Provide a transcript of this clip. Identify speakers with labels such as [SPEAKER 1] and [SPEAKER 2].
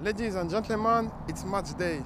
[SPEAKER 1] Ladies and gentlemen, it's match day.